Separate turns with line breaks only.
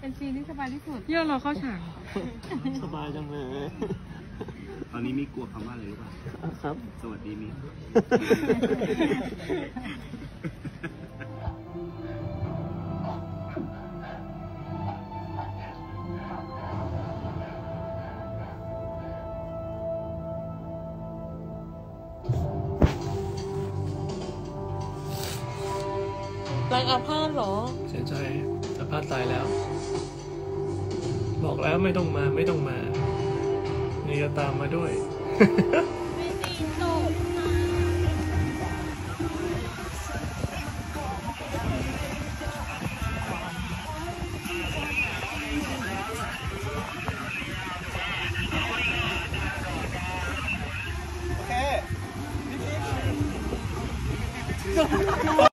เป็นซีนที่สบายที่สุด
เยี่ยเราเข้าฉาก
สบายจังเลย
ตอนนี้มีกลัวคำว่าอะไรรู้ป่ะ
อะครับ
สวัสดีมี แร
งอาพาธเหรอ
เสียใจอาพาธตายแล้ว บอกแล้วไม่ต้องมาไม่ต้องมานี่จะตามมาด้วยไม่ตีตกนะโ